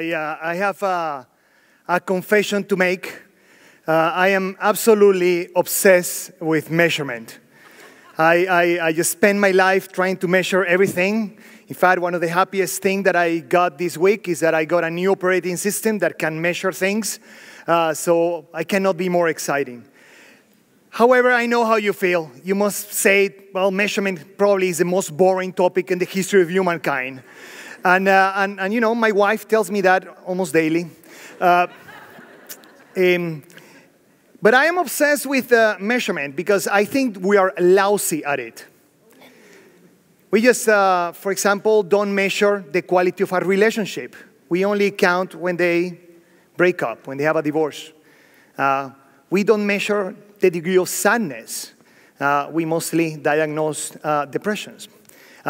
I, uh, I have a, a, confession to make. Uh, I am absolutely obsessed with measurement. I, I, I, just spend my life trying to measure everything. In fact, one of the happiest things that I got this week is that I got a new operating system that can measure things. Uh, so I cannot be more exciting. However, I know how you feel. You must say, well, measurement probably is the most boring topic in the history of humankind. And, uh, and, and you know, my wife tells me that almost daily. Uh, um, but I am obsessed with uh, measurement because I think we are lousy at it. We just, uh, for example, don't measure the quality of our relationship. We only count when they break up, when they have a divorce. Uh, we don't measure the degree of sadness. Uh, we mostly diagnose uh, depressions.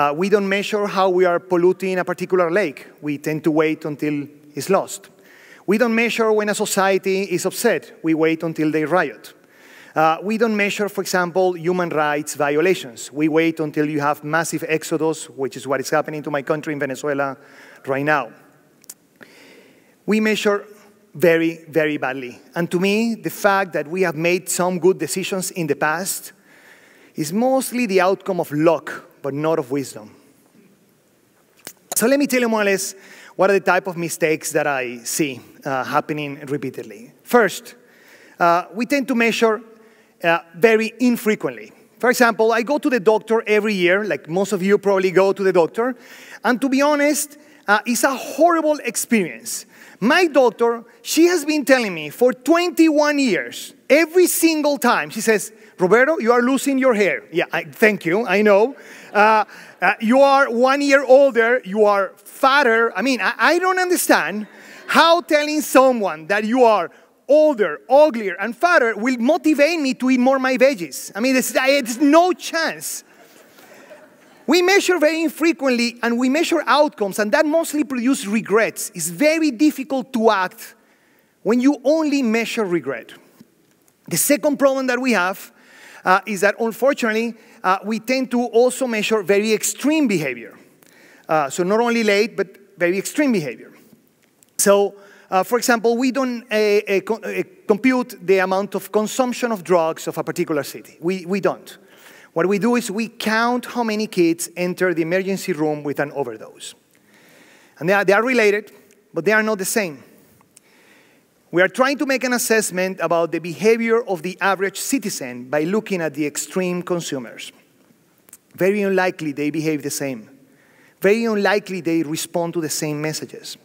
Uh, we don't measure how we are polluting a particular lake. We tend to wait until it's lost. We don't measure when a society is upset. We wait until they riot. Uh, we don't measure, for example, human rights violations. We wait until you have massive exodus, which is what is happening to my country in Venezuela right now. We measure very, very badly. And to me, the fact that we have made some good decisions in the past is mostly the outcome of luck, but not of wisdom. So let me tell you more or less what are the type of mistakes that I see uh, happening repeatedly. First, uh, we tend to measure uh, very infrequently. For example, I go to the doctor every year, like most of you probably go to the doctor, and to be honest, uh, it's a horrible experience my doctor, she has been telling me for 21 years, every single time, she says, Roberto, you are losing your hair. Yeah, I, thank you, I know. Uh, uh, you are one year older, you are fatter. I mean, I, I don't understand how telling someone that you are older, uglier, and fatter will motivate me to eat more my veggies. I mean, there's, no chance. We measure very infrequently and we measure outcomes, and that mostly produces regrets. It's very difficult to act when you only measure regret. The second problem that we have uh, is that unfortunately, uh, we tend to also measure very extreme behavior. Uh, so, not only late, but very extreme behavior. So, uh, for example, we don't uh, uh, compute the amount of consumption of drugs of a particular city. We, we don't. What we do is we count how many kids enter the emergency room with an overdose. And they are, they are related, but they are not the same. We are trying to make an assessment about the behavior of the average citizen by looking at the extreme consumers. Very unlikely they behave the same. Very unlikely they respond to the same messages.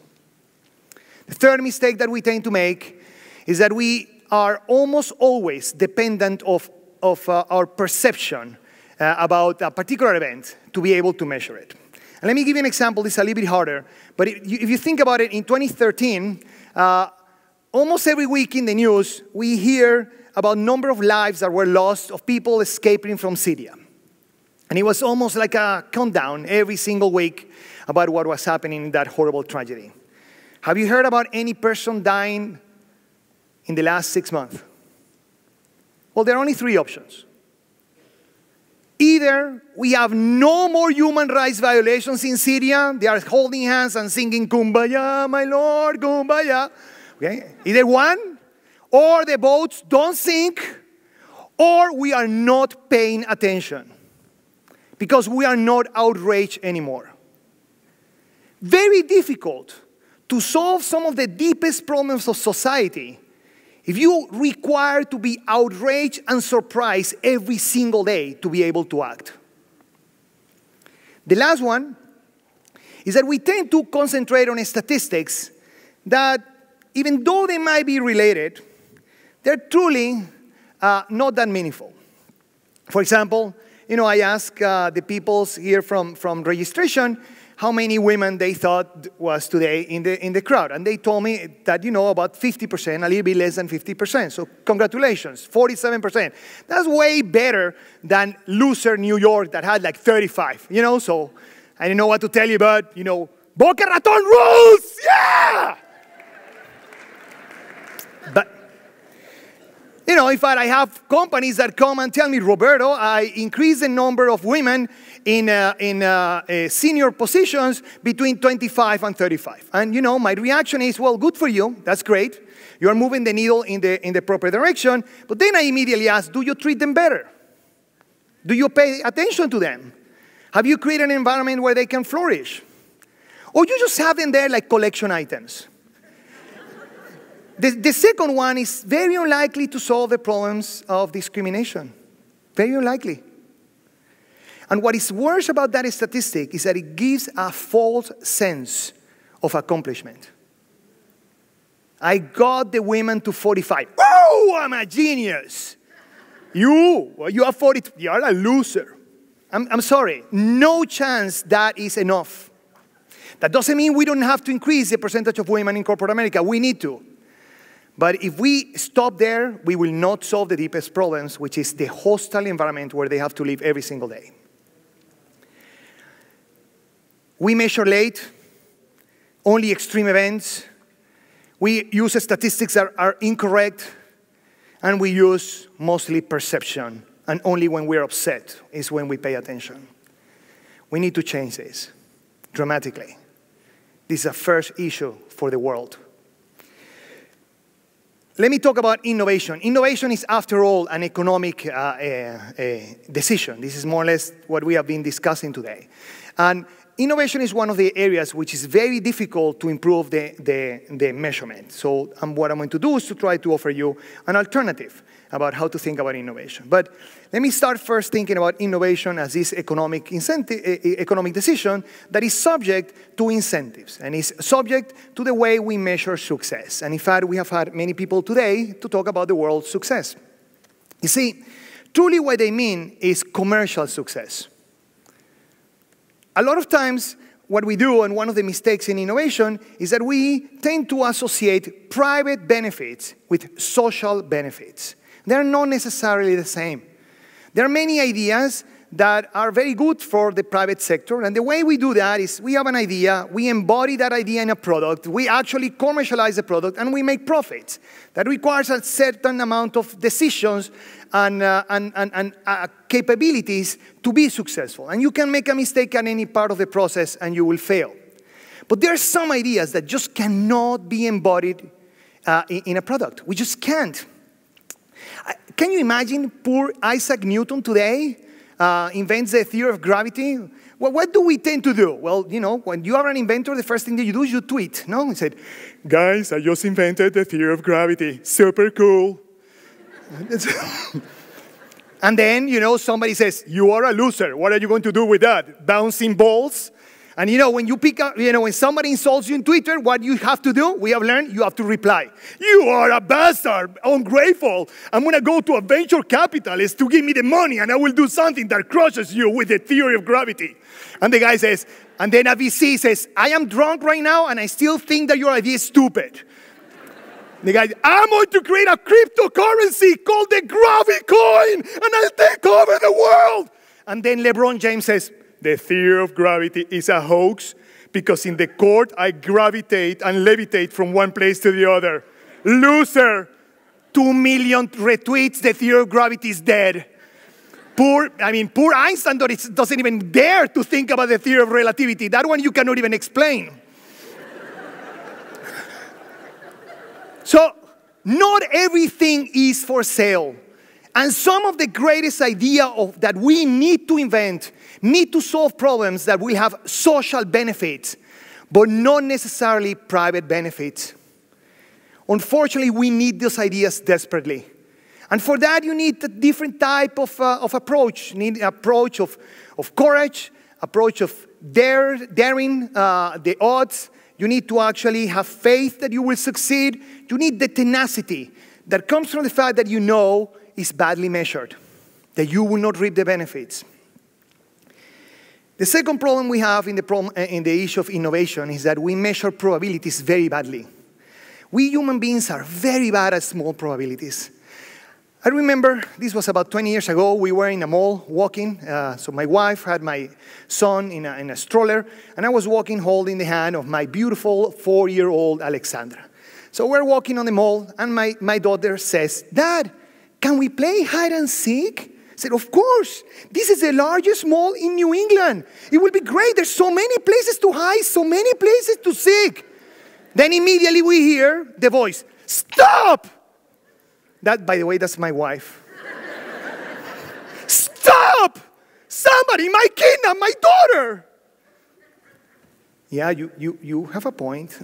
The third mistake that we tend to make is that we are almost always dependent of of uh, our perception uh, about a particular event to be able to measure it. And let me give you an example. This is a little bit harder. But if you think about it, in 2013, uh, almost every week in the news, we hear about number of lives that were lost of people escaping from Syria. And it was almost like a countdown every single week about what was happening in that horrible tragedy. Have you heard about any person dying in the last six months? Well, there are only three options. Either we have no more human rights violations in Syria, they are holding hands and singing Kumbaya, my Lord, Kumbaya. Okay? Either one, or the boats don't sink, or we are not paying attention because we are not outraged anymore. Very difficult to solve some of the deepest problems of society if you require to be outraged and surprised every single day to be able to act. The last one is that we tend to concentrate on statistics that, even though they might be related, they're truly uh, not that meaningful. For example, you know, I ask uh, the people here from, from registration, how many women they thought was today in the, in the crowd. And they told me that, you know, about 50%, a little bit less than 50%. So congratulations, 47%. That's way better than loser New York that had like 35, you know? So I didn't know what to tell you, but, you know, Boca Raton rules! Yeah! But You know, in fact, I have companies that come and tell me, Roberto, I increase the number of women in, uh, in uh, uh, senior positions between 25 and 35. And, you know, my reaction is, well, good for you. That's great. You are moving the needle in the, in the proper direction. But then I immediately ask, do you treat them better? Do you pay attention to them? Have you created an environment where they can flourish? Or you just have them there like collection items? The, the second one is very unlikely to solve the problems of discrimination. Very unlikely. And what is worse about that statistic is that it gives a false sense of accomplishment. I got the women to 45. Oh, I'm a genius. You, you are 40, you're a loser. I'm, I'm sorry, no chance that is enough. That doesn't mean we don't have to increase the percentage of women in corporate America. We need to. But if we stop there, we will not solve the deepest problems, which is the hostile environment where they have to live every single day. We measure late, only extreme events. We use statistics that are incorrect, and we use mostly perception. And only when we're upset is when we pay attention. We need to change this dramatically. This is a first issue for the world. Let me talk about innovation. Innovation is, after all, an economic uh, uh, uh, decision. This is more or less what we have been discussing today. And innovation is one of the areas which is very difficult to improve the, the, the measurement. So um, what I'm going to do is to try to offer you an alternative about how to think about innovation. But let me start first thinking about innovation as this economic, incentive, economic decision that is subject to incentives and is subject to the way we measure success. And in fact, we have had many people today to talk about the world's success. You see, truly what they mean is commercial success. A lot of times, what we do, and one of the mistakes in innovation, is that we tend to associate private benefits with social benefits. They're not necessarily the same. There are many ideas that are very good for the private sector. And the way we do that is we have an idea, we embody that idea in a product, we actually commercialize the product, and we make profits. That requires a certain amount of decisions and, uh, and, and, and uh, capabilities to be successful. And you can make a mistake at any part of the process and you will fail. But there are some ideas that just cannot be embodied uh, in, in a product. We just can't. Can you imagine poor Isaac Newton today uh, invents the theory of gravity? Well, what do we tend to do? Well, you know, when you are an inventor, the first thing that you do is you tweet. No, he said, guys, I just invented the theory of gravity. Super cool. and then, you know, somebody says, you are a loser. What are you going to do with that? Bouncing balls? And you know, when you pick up, you know, when somebody insults you in Twitter, what you have to do, we have learned, you have to reply. You are a bastard, ungrateful. I'm going to go to a venture capitalist to give me the money and I will do something that crushes you with the theory of gravity. And the guy says, and then a VC says, I am drunk right now and I still think that your idea is stupid. The guy, I'm going to create a cryptocurrency called the Gravicoin and I'll take over the world. And then LeBron James says, the theory of gravity is a hoax because in the court I gravitate and levitate from one place to the other. Loser! Two million retweets, the theory of gravity is dead. Poor, I mean, poor Einstein doesn't even dare to think about the theory of relativity. That one you cannot even explain. so, not everything is for sale. And some of the greatest idea of, that we need to invent need to solve problems that will have social benefits, but not necessarily private benefits. Unfortunately, we need those ideas desperately. And for that, you need a different type of, uh, of approach. You need an approach of, of courage, approach of dare, daring uh, the odds. You need to actually have faith that you will succeed. You need the tenacity that comes from the fact that you know is badly measured, that you will not reap the benefits. The second problem we have in the, problem, eh, in the issue of innovation is that we measure probabilities very badly. We human beings are very bad at small probabilities. I remember this was about 20 years ago. We were in a mall walking. Uh, so my wife had my son in a, in a stroller, and I was walking holding the hand of my beautiful four year old Alexandra. So we're walking on the mall, and my, my daughter says, Dad, Can we play hide and seek? I said, Of course. This is the largest mall in New England. It will be great. There's so many places to hide, so many places to seek. Then immediately we hear the voice, Stop! That, by the way, that's my wife. Stop! Somebody might kidnap my daughter. Yeah, you, you, you have a point.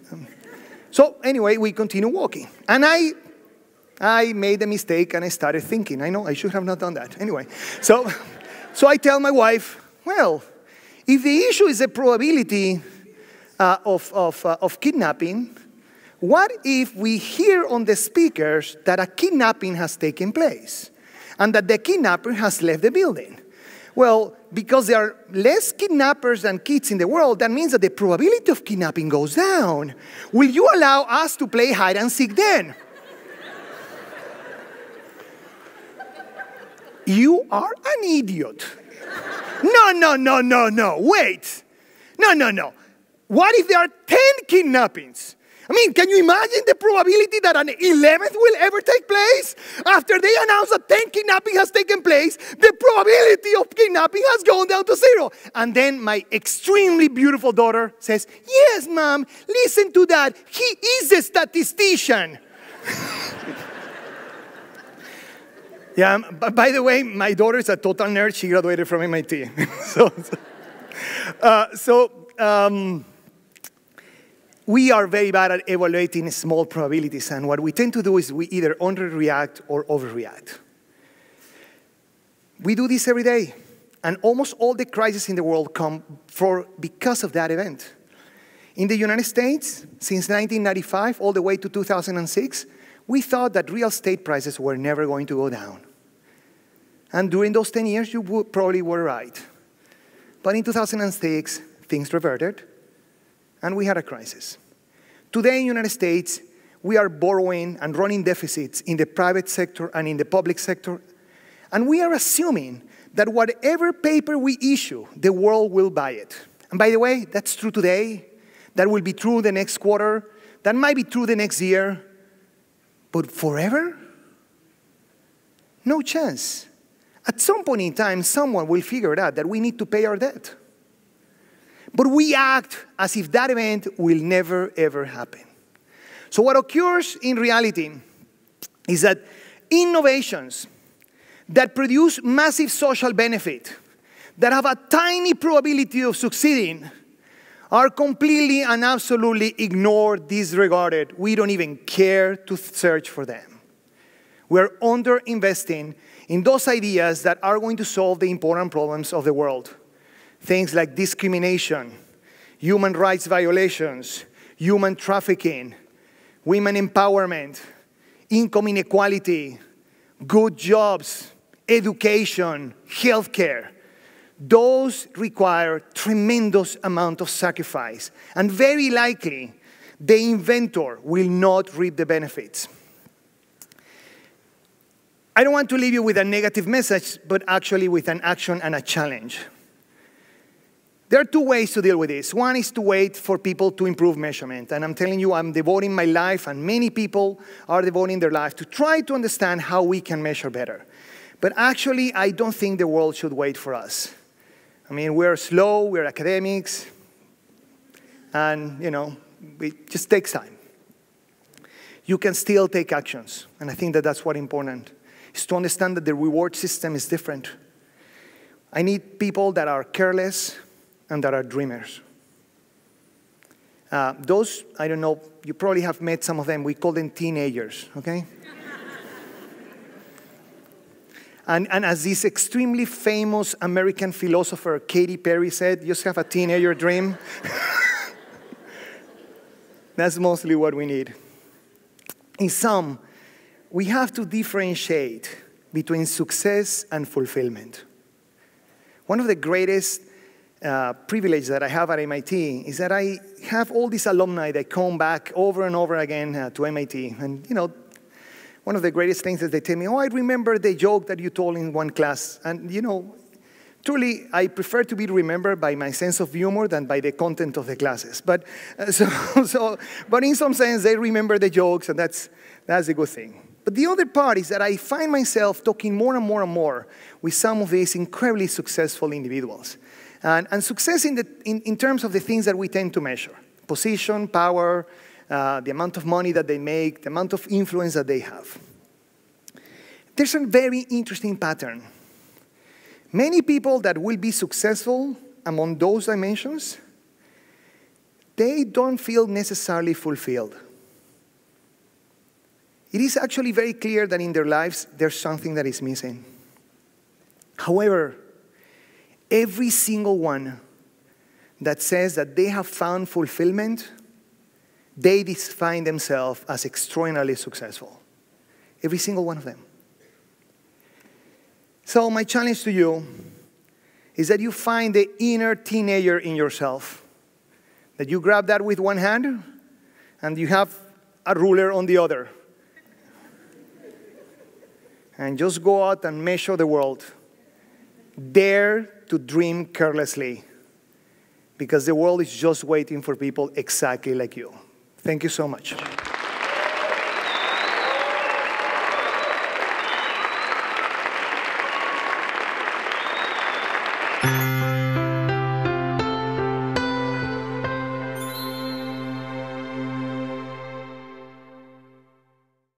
So anyway, we continue walking. And I, I made a mistake and I started thinking, I know I should have not done that. Anyway, so, so I tell my wife, well, if the issue is the probability uh, of, of, uh, of kidnapping, what if we hear on the speakers that a kidnapping has taken place and that the kidnapper has left the building? Well, because there are less kidnappers than kids in the world, that means that the probability of kidnapping goes down. Will you allow us to play hide and seek then? You are an idiot. No, no, no, no, no. Wait. No, no, no. What if there are 10 kidnappings? I mean, can you imagine the probability that an 11th will ever take place? After they announce that 10 kidnapping has taken place, the probability of kidnapping has gone down to zero. And then my extremely beautiful daughter says, Yes, mom, listen to that. He is a statistician. yeah, by the way, my daughter is a total nerd. She graduated from MIT. so, so, uh, so um, we are very bad at evaluating small probabilities, and what we tend to do is we either underreact or overreact. We do this every day, and almost all the crises in the world come for, because of that event. In the United States, since 1995 all the way to 2006, we thought that real estate prices were never going to go down. And during those 10 years, you probably were right. But in 2006, things reverted and we had a crisis. Today in the United States, we are borrowing and running deficits in the private sector and in the public sector, and we are assuming that whatever paper we issue, the world will buy it. And by the way, that's true today, that will be true the next quarter, that might be true the next year, but forever? No chance. At some point in time, someone will figure out that we need to pay our debt. But we act as if that event will never, ever happen. So, what occurs in reality is that innovations that produce massive social benefit, that have a tiny probability of succeeding, are completely and absolutely ignored, disregarded. We don't even care to search for them. We're underinvesting in those ideas that are going to solve the important problems of the world. Things like discrimination, human rights violations, human trafficking, women empowerment, income inequality, good jobs, education, healthcare. Those require tremendous amount of sacrifice, and very likely the inventor will not reap the benefits. I don't want to leave you with a negative message, but actually with an action and a challenge. There are two ways to deal with this. One is to wait for people to improve measurement. And I'm telling you, I'm devoting my life, and many people are devoting their life to try to understand how we can measure better. But actually, I don't think the world should wait for us. I mean, we're slow, we're academics, and, you know, it just takes time. You can still take actions, and I think that that's what important, is to understand that the reward system is different. I need people that are careless, and that are dreamers. Uh, those, I don't know, you probably have met some of them. We call them teenagers, okay? And, and as this extremely famous American philosopher Katy Perry said, just have a teenager dream. That's mostly what we need. In sum, we have to differentiate between success and fulfillment. One of the greatest uh, privilege that I have at MIT is that I have all these alumni that come back over and over again uh, to MIT. And, you know, one of the greatest things is they tell me, oh, I remember the joke that you told in one class. And, you know, truly, I prefer to be remembered by my sense of humor than by the content of the classes. But, uh, so, so, but in some sense, they remember the jokes, and that's, that's a good thing. But the other part is that I find myself talking more and more and more with some of these incredibly successful individuals. And, and success in, the, in, in terms of the things that we tend to measure position, power, uh, the amount of money that they make, the amount of influence that they have. There's a very interesting pattern. Many people that will be successful among those dimensions, they don't feel necessarily fulfilled. It is actually very clear that in their lives there's something that is missing. However, every single one that says that they have found fulfillment, they define themselves as extraordinarily successful. Every single one of them. So, my challenge to you is that you find the inner teenager in yourself, that you grab that with one hand and you have a ruler on the other. and just go out and measure the world. Dare to dream carelessly because the world is just waiting for people exactly like you. Thank you so much.